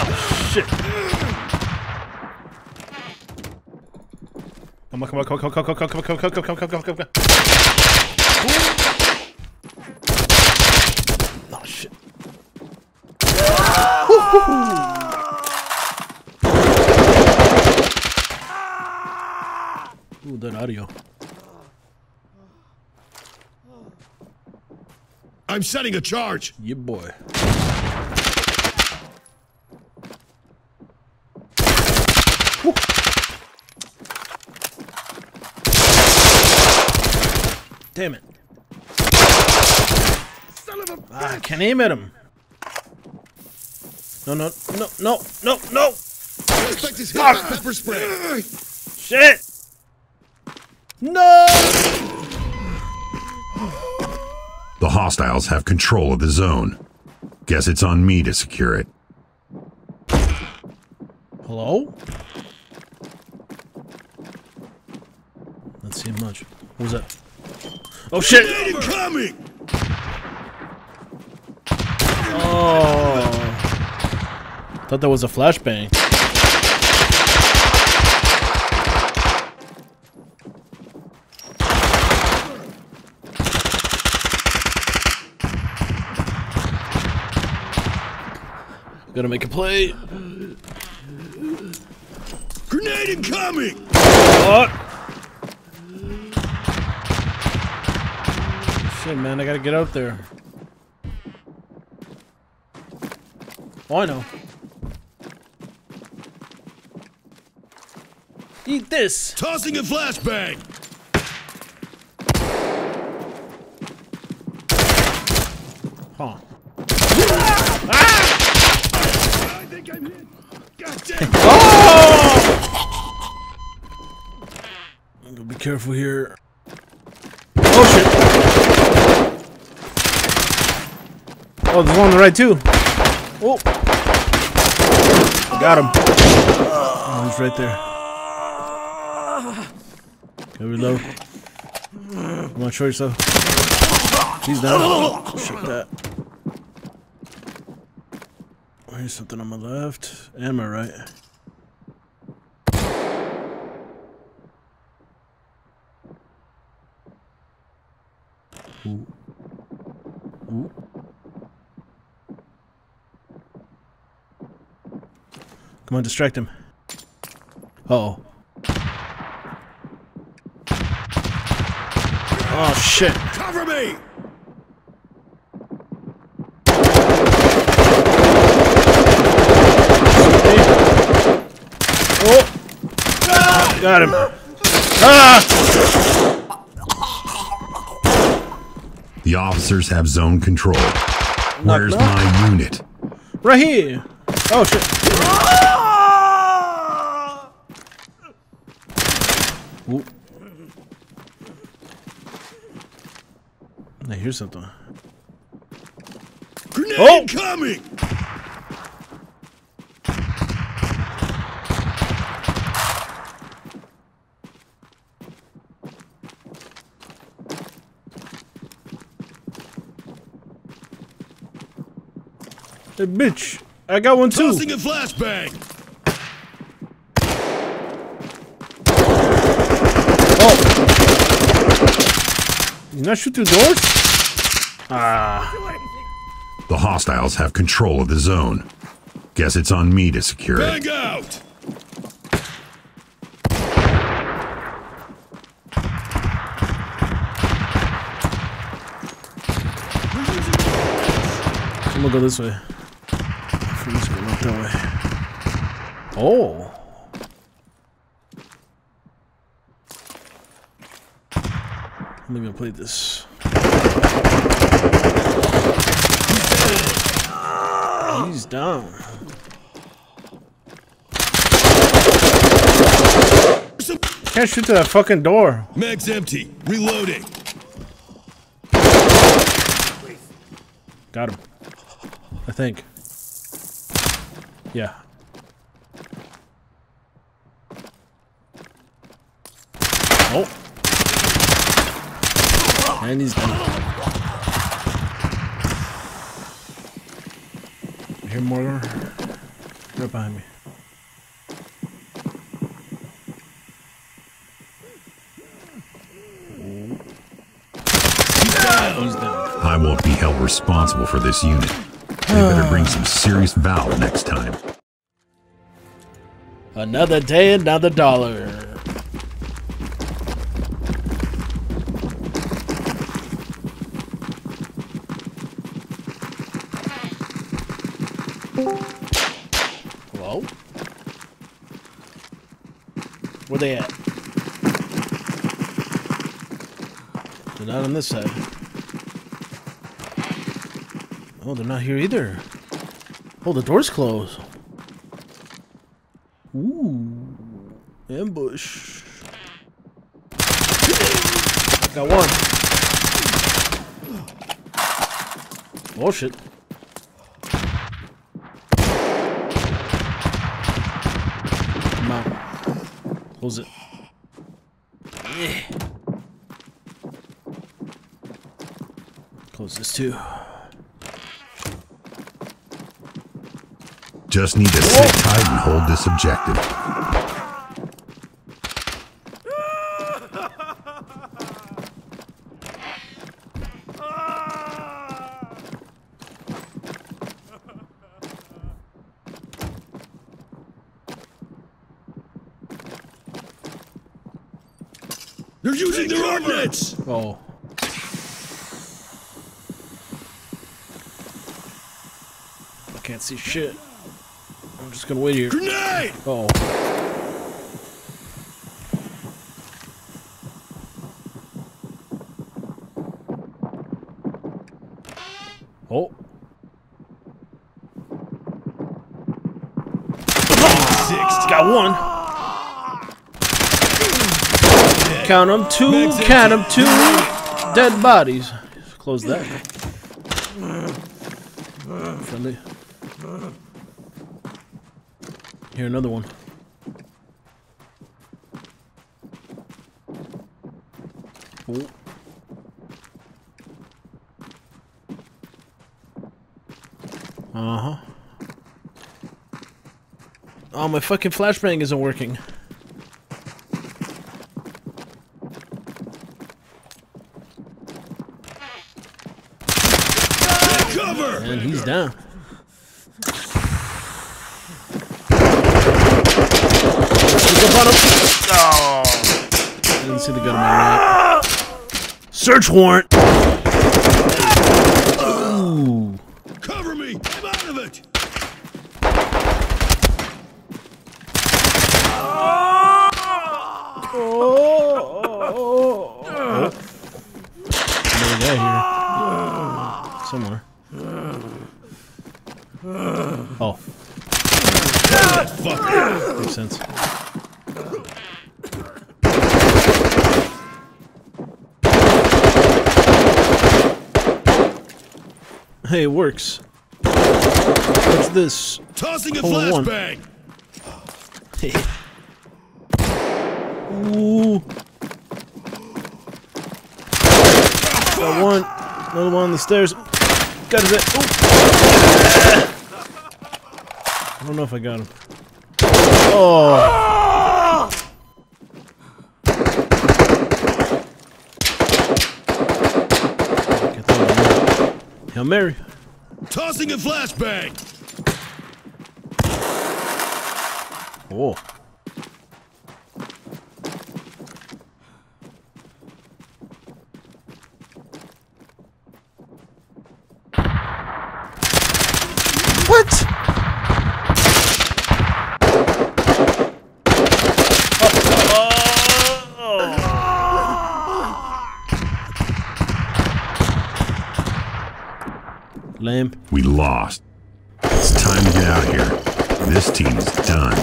Oh, shit. Come on, come on, come on, come on, come on, come on, come on, come on, come on, come on, come on, come on. Oh, shit. Ooh, that audio. I'm setting a charge. Yeah, boy. Damn it. Son of a Ah, I can't aim at him. No, no, no, no, no, no! suspect is hit by pepper spray. Shit! No! The hostiles have control of the zone. Guess it's on me to secure it. Hello? Not seeing much. What was that? Oh shit! Oh. Thought that was a flashbang. Gotta make a play. Grenade incoming! What? Shit, man, I gotta get out there. Oh, I know. Eat this! Tossing a flashbang! Huh. I think I'm hit. God damn! Oh! I'm gonna be careful here. Oh shit! Oh, there's one on the right too. Oh! Got him. Oh, he's right there. Okay, reload. Come on, show yourself. He's down. Oh, shit that. Oh, Here's something on my left and my right. Ooh. Ooh. Come on, distract him. Uh oh. Oh shit. Cover me! Oh! Got him. Ah! The officers have zone control. Where's knock. my unit? Right here. Oh shit. Ooh. Hey, here's something. Grenade Oh! incoming! Hey, bitch. I got one too. Tossing a flashbang! You not shoot through doors? Ah. The hostiles have control of the zone. Guess it's on me to secure it. Bang out! I'm gonna go this way. I'm just gonna look that way. Oh. I'm gonna play this. He's down. Can't shoot to that fucking door. Mag's empty. Reloading. Got him. I think. Yeah. Oh. And he's done. I hear more. Right behind me. I won't be held responsible for this unit. They better bring some serious valve next time. Another day, another dollar. Hello? Where they at? They're not on this side. Oh, they're not here either. Oh, the door's closed. Ooh. Ambush. Got one. Oh shit. Come on. Close it. Close this too. Just need to sit tight and hold this objective. Using their ordnance! Oh. I can't see shit. I'm just gonna wait here. Grenade! Oh. Oh. Six. Got one. Count them. Two. Count them. Two dead bodies. Close that. Friendly. Here, another one. Oh. Uh huh. Oh, my fucking flashbang isn't working. Cover! And he's down. Sneak up on him. Oh. I didn't see the gun on my right. Search warrant. Ooh. Cover me! I'm out of it! Oh. oh. Another guy here. Somewhere. Makes sense. Hey, it works. What's this? Tossing a flashbang! Ooh. Got one. Another one on the stairs. Got his head. Ooh. I don't know if I got him. Oh. Get that one. Hail Mary. Tossing a flashbang! Oh. Lame. We lost. It's time to get out of here. This team's done.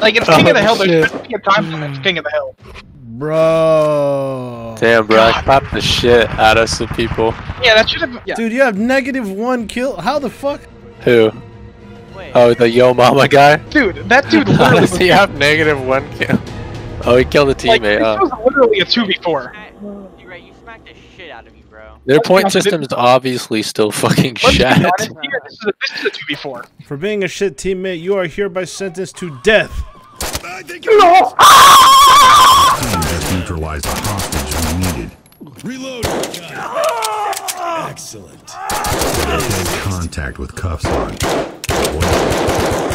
Like, it's King of the Hill. There's oh, plenty of time for it's King of the Hill. Bro. Damn, bro. God. I popped the shit out of some people. Yeah, that should have... Yeah. Dude, you have negative one kill. How the fuck? Who? Wait. Oh, the Yo Mama guy? Dude, that dude literally... Does he have negative one kill? Oh, he killed a teammate, like, huh? was literally a 2v4. Their point system is obviously still fucking Let's be shit. here. This is a, this is a two v four. For being a shit teammate, you are hereby sentenced to death. I think I'm Team has neutralized the hostage we needed. Reload. Excellent. Made contact with cuffs on. What?